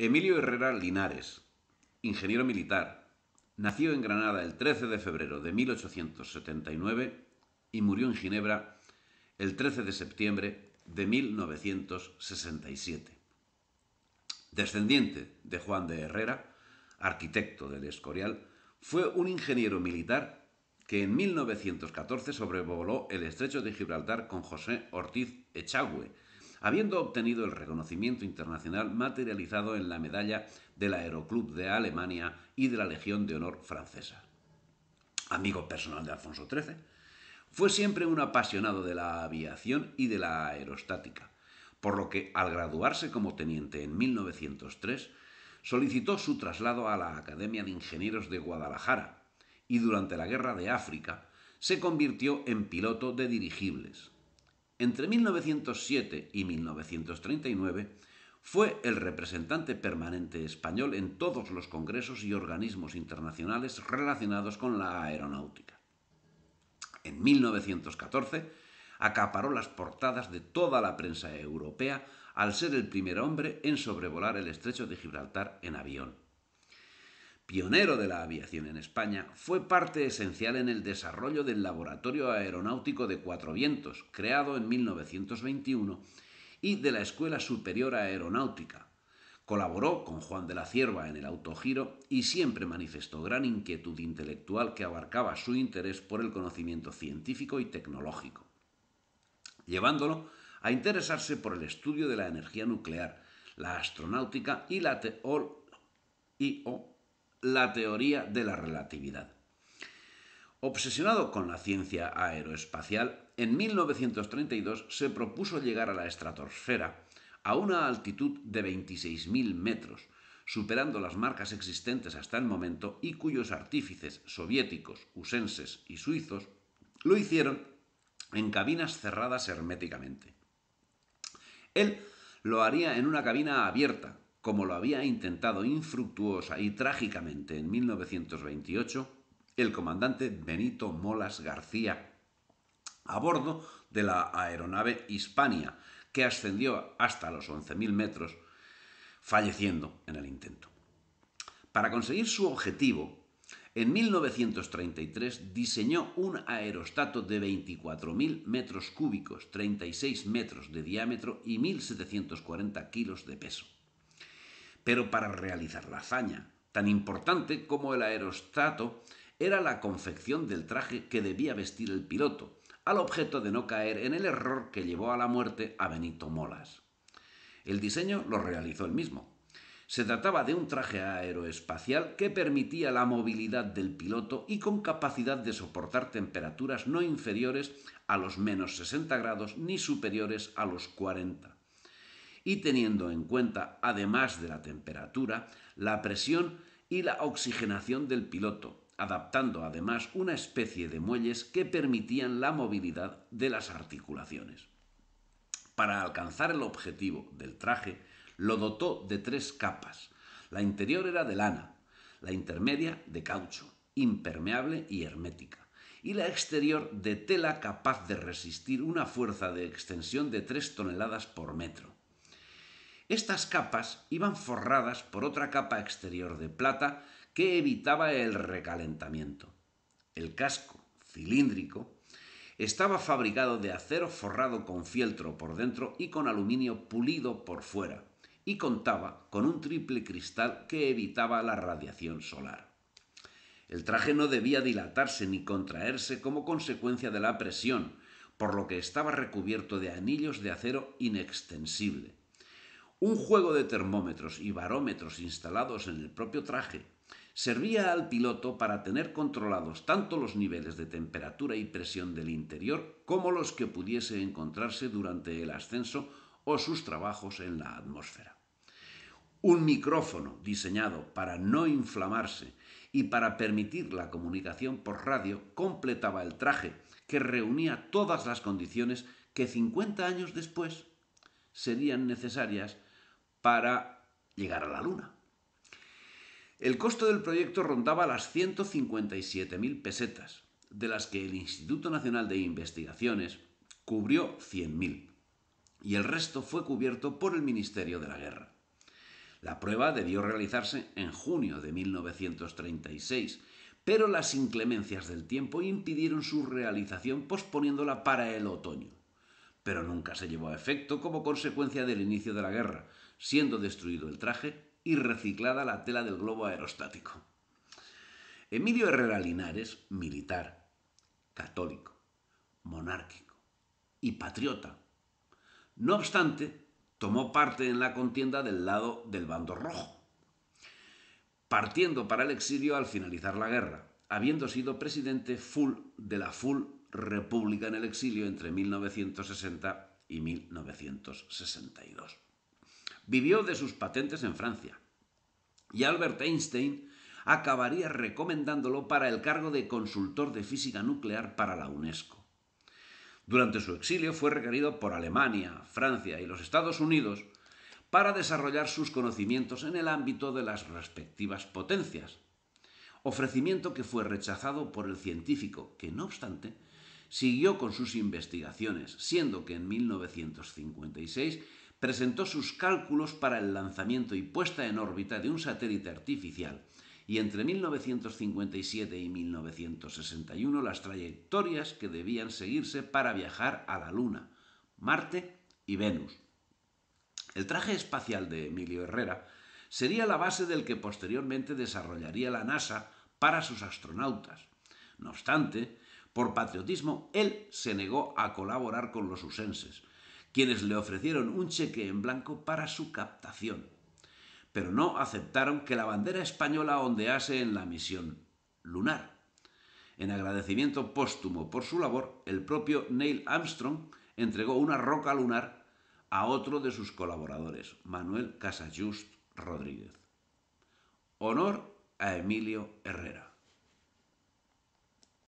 Emilio Herrera Linares, ingeniero militar, nació en Granada el 13 de febrero de 1879 y murió en Ginebra el 13 de septiembre de 1967. Descendiente de Juan de Herrera, arquitecto del Escorial, fue un ingeniero militar que en 1914 sobrevoló el estrecho de Gibraltar con José Ortiz Echagüe, habiendo obtenido el reconocimiento internacional materializado en la medalla del Aeroclub de Alemania y de la Legión de Honor francesa. Amigo personal de Alfonso XIII, fue siempre un apasionado de la aviación y de la aerostática, por lo que al graduarse como teniente en 1903, solicitó su traslado a la Academia de Ingenieros de Guadalajara y durante la Guerra de África se convirtió en piloto de dirigibles, entre 1907 y 1939 fue el representante permanente español en todos los congresos y organismos internacionales relacionados con la aeronáutica. En 1914 acaparó las portadas de toda la prensa europea al ser el primer hombre en sobrevolar el estrecho de Gibraltar en avión pionero de la aviación en España, fue parte esencial en el desarrollo del Laboratorio Aeronáutico de Cuatro Vientos, creado en 1921, y de la Escuela Superior Aeronáutica. Colaboró con Juan de la Cierva en el autogiro y siempre manifestó gran inquietud intelectual que abarcaba su interés por el conocimiento científico y tecnológico, llevándolo a interesarse por el estudio de la energía nuclear, la astronáutica y la y, la teoría de la relatividad. Obsesionado con la ciencia aeroespacial, en 1932 se propuso llegar a la estratosfera a una altitud de 26.000 metros, superando las marcas existentes hasta el momento y cuyos artífices soviéticos, usenses y suizos lo hicieron en cabinas cerradas herméticamente. Él lo haría en una cabina abierta, como lo había intentado infructuosa y trágicamente en 1928 el comandante Benito Molas García a bordo de la aeronave Hispania, que ascendió hasta los 11.000 metros, falleciendo en el intento. Para conseguir su objetivo, en 1933 diseñó un aerostato de 24.000 metros cúbicos, 36 metros de diámetro y 1.740 kilos de peso pero para realizar la hazaña, tan importante como el aerostato, era la confección del traje que debía vestir el piloto, al objeto de no caer en el error que llevó a la muerte a Benito Molas. El diseño lo realizó él mismo. Se trataba de un traje aeroespacial que permitía la movilidad del piloto y con capacidad de soportar temperaturas no inferiores a los menos 60 grados ni superiores a los 40 y teniendo en cuenta, además de la temperatura, la presión y la oxigenación del piloto, adaptando además una especie de muelles que permitían la movilidad de las articulaciones. Para alcanzar el objetivo del traje, lo dotó de tres capas. La interior era de lana, la intermedia de caucho, impermeable y hermética, y la exterior de tela capaz de resistir una fuerza de extensión de 3 toneladas por metro. Estas capas iban forradas por otra capa exterior de plata que evitaba el recalentamiento. El casco, cilíndrico, estaba fabricado de acero forrado con fieltro por dentro y con aluminio pulido por fuera, y contaba con un triple cristal que evitaba la radiación solar. El traje no debía dilatarse ni contraerse como consecuencia de la presión, por lo que estaba recubierto de anillos de acero inextensible. Un juego de termómetros y barómetros instalados en el propio traje servía al piloto para tener controlados tanto los niveles de temperatura y presión del interior como los que pudiese encontrarse durante el ascenso o sus trabajos en la atmósfera. Un micrófono diseñado para no inflamarse y para permitir la comunicación por radio completaba el traje que reunía todas las condiciones que 50 años después serían necesarias para llegar a la Luna. El costo del proyecto rondaba las 157.000 pesetas, de las que el Instituto Nacional de Investigaciones cubrió 100.000, y el resto fue cubierto por el Ministerio de la Guerra. La prueba debió realizarse en junio de 1936, pero las inclemencias del tiempo impidieron su realización posponiéndola para el otoño. Pero nunca se llevó a efecto como consecuencia del inicio de la guerra, siendo destruido el traje y reciclada la tela del globo aerostático. Emilio Herrera Linares, militar, católico, monárquico y patriota. No obstante, tomó parte en la contienda del lado del bando rojo, partiendo para el exilio al finalizar la guerra, habiendo sido presidente full de la Full República en el exilio entre 1960 y 1962. Vivió de sus patentes en Francia y Albert Einstein acabaría recomendándolo para el cargo de consultor de física nuclear para la UNESCO. Durante su exilio fue requerido por Alemania, Francia y los Estados Unidos para desarrollar sus conocimientos en el ámbito de las respectivas potencias, ofrecimiento que fue rechazado por el científico, que no obstante siguió con sus investigaciones, siendo que en 1956 presentó sus cálculos para el lanzamiento y puesta en órbita de un satélite artificial y entre 1957 y 1961 las trayectorias que debían seguirse para viajar a la Luna, Marte y Venus. El traje espacial de Emilio Herrera sería la base del que posteriormente desarrollaría la NASA para sus astronautas. No obstante, por patriotismo, él se negó a colaborar con los usenses, quienes le ofrecieron un cheque en blanco para su captación pero no aceptaron que la bandera española ondease en la misión lunar. En agradecimiento póstumo por su labor, el propio Neil Armstrong entregó una roca lunar a otro de sus colaboradores, Manuel Casajust Rodríguez. Honor a Emilio Herrera.